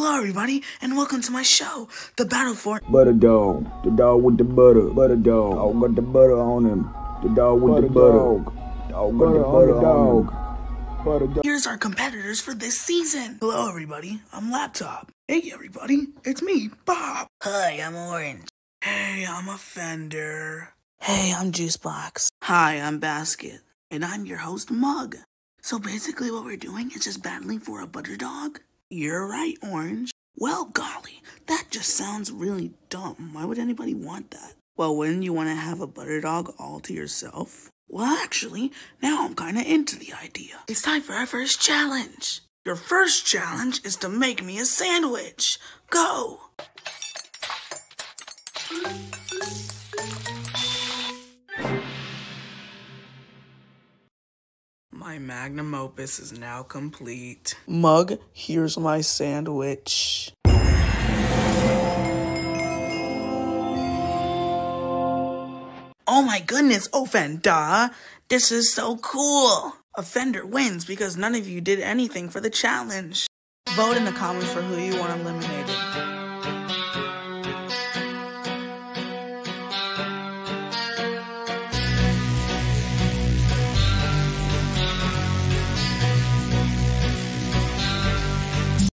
Hello, everybody, and welcome to my show, The Battle for Butter dog. The dog with the butter. Butter dog. Dog got the butter on him. The dog with the butter. Dog, dog got Butter the on butter the on him. dog. Butter dog. Here's our competitors for this season. Hello, everybody. I'm Laptop. Hey, everybody. It's me, Bob. Hi, I'm Orange. Hey, I'm Offender. Hey, I'm Juicebox. Hi, I'm Basket. And I'm your host, Mug. So basically, what we're doing is just battling for a butter dog? You're right, Orange. Well, golly, that just sounds really dumb. Why would anybody want that? Well, wouldn't you want to have a butter dog all to yourself? Well, actually, now I'm kind of into the idea. It's time for our first challenge. Your first challenge is to make me a sandwich. Go! My magnum opus is now complete. Mug, here's my sandwich. Oh my goodness, Offender! This is so cool! Offender wins because none of you did anything for the challenge. Vote in the comments for who you want eliminated.